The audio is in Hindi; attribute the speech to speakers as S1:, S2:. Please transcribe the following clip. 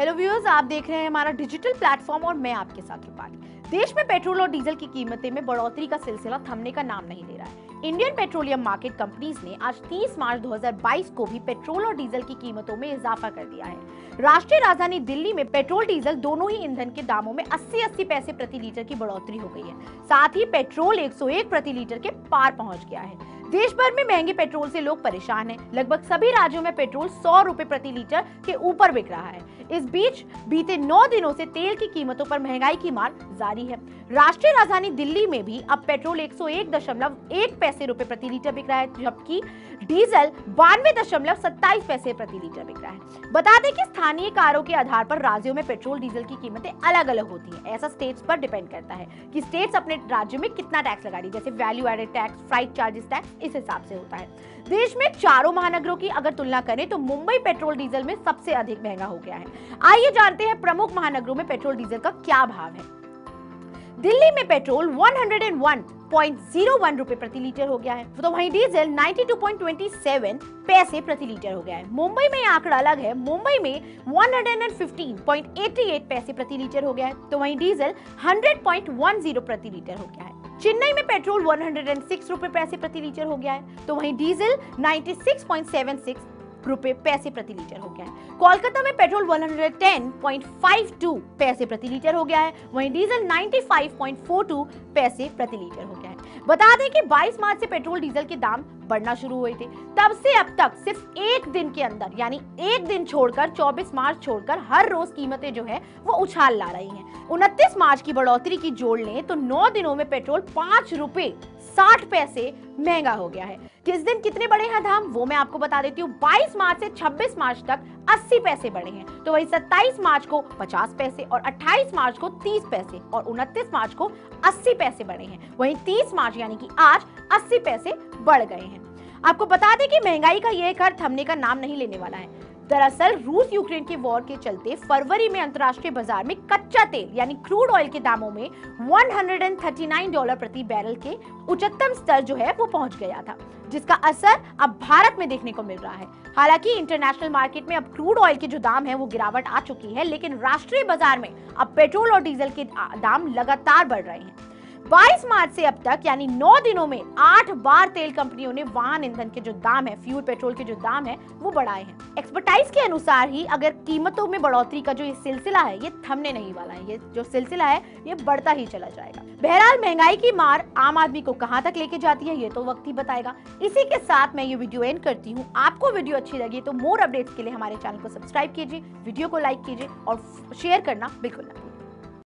S1: हेलो व्यूअर्स आप देख रहे हैं हमारा डिजिटल प्लेटफॉर्म और मैं आपके साथ रूपाली। देश में पेट्रोल और डीजल की कीमतें में बढ़ोतरी का सिलसिला थमने का नाम नहीं ले रहा है। इंडियन पेट्रोलियम मार्केट कंपनीज़ ने आज 30 मार्च 2022 को भी पेट्रोल और डीजल की कीमतों में इजाफा कर दिया है। राष्ट्रीय राजधानी दिल्ली में पेट्रोल डीजल दोनों ही ईंधन के दामों में 80-80 पैसे प्रति लीटर की बढ़ोतरी हो गई है। साथ ही पेट्रोल 101 प्रति लीटर के पार पहुँच गया है। देश भर में महँगे पेट्रोल से लोग परेशान हैं। लगभग सभी राज्यों में पेट्रोल सौ रुपए प्रति लीटर के ऊपर बिक रहा है। इस बीच, बीते नौ दिनों से तेल की कीमतों पर महँगाई की मार जारी है। राष्ट्रीय राजधानी दिल्ली में भी अब पेट्रोल एक सौ एक दशमलव एक पैसे रुपए प्रति लीटर बिक रहा है, जबकि डीजल बानवे दशमलव सत्ताईस पैसे प्रति लीटर बिक रहा है। बता दें कि स्थानीय कारों के आधार पर राज्यों में पेट्रोल, डीजल की कीमतें अलग अलग होती है। ऐसा स्टेट्स पर डिपेंड करता है कि स्टेट्स अपने राज्यों में कितना टैक्स लगा रही है, जैसे value added tax freight charges tax इस हिसाब से होता है। देश में चारों महानगरों की अगर तुलना करें तो मुंबई पेट्रोल डीजल में सबसे अधिक महँगा हो गया है। आइए जानते हैं प्रमुख महानगरों में पेट्रोल डीजल का क्या भाव है। दिल्ली में पेट्रोल 101.01 रुपए प्रति लीटर हो गया है। तो वहीं डीजल 92.27 पैसे प्रति लीटर हो गया है। मुंबई में आंकड़ा अलग है। मुंबई में 115.88 पैसे प्रति लीटर हो गया है। तो वहीं डीजल 100.10 प्रति लीटर हो गया है। चेन्नई में पेट्रोल 106 रुपए पैसे प्रति लीटर हो गया है तो वहीं डीजल 96.76 रुपए पैसे प्रति लीटर हो गया है। कोलकाता में पेट्रोल 110.52 पैसे प्रति लीटर हो गया है, वहीं डीजल 95.42 पैसे प्रति लीटर हो गया है। बता दें कि 22 मार्च से पेट्रोल डीजल के दाम बढ़ना शुरू हुई थे। तब से अब तक सिर्फ़ एक दिन के अंदर, यानी एक दिन छोड़कर 24 मार्च छोड़कर, हर रोज कीमतें जो है, वो उछाल ला रही हैं। उनतीस मार्च की बढ़ोतरी की जोड़ लें तो नौ दिनों में पेट्रोल पाँच रुपए साठ पैसे महँगा हो गया है। किस दिन कितने बढ़े हैं दाम, वो मैं आपको बता देती हूँ। 22 मार्च से 26 मार्च तक 80 पैसे बढ़े हैं। तो वही 27 मार्च को 50 पैसे और 28 मार्च को 30 पैसे और 29 मार्च को 80 पैसे बढ़े हैं। वहीं 30 मार्च, यानी कि आज 80 पैसे बढ़ गए हैं। आपको बता दें कि महँगाई का यह घर थमने का नाम नहीं लेने वाला है। दरअसल रूस यूक्रेन के वॉर के चलते फरवरी में अंतर्राष्ट्रीय बाज़ार में कच्चा तेल यानी क्रूड ऑयल के दामों में 139 डॉलर प्रति बैरल के उच्चतम स्तर जो है वो पहुँच गया था, जिसका असर अब भारत में देखने को मिल रहा है। हालाँकि इंटरनेशनल मार्केट में अब क्रूड ऑयल के जो दाम है वो गिरावट आ चुकी है, लेकिन राष्ट्रीय बाज़ार में अब पेट्रोल और डीजल के दाम लगातार बढ़ रहे हैं। 22 मार्च से अब तक, यानी 9 दिनों में आठ बार तेल कंपनियों ने वाहन ईंधन के जो दाम है, फ्यूल पेट्रोल के जो दाम है, वो बढ़ाए हैं। एक्सपर्टाइज के अनुसार ही अगर कीमतों में बढ़ोतरी का जो ये सिलसिला है, ये थमने नहीं वाला है। ये जो सिलसिला है, ये बढ़ता ही चला जाएगा। बहरहाल, महँगाई की मार आम आदमी को कहाँ तक लेके जाती है, ये तो वक्त ही बताएगा। इसी के साथ मैं ये वीडियो एंड करती हूँ। आपको वीडियो अच्छी लगी तो मोर अपडेट्स के लिए हमारे चैनल को सब्सक्राइब कीजिए, वीडियो को लाइक कीजिए और शेयर करना बिल्कुल ना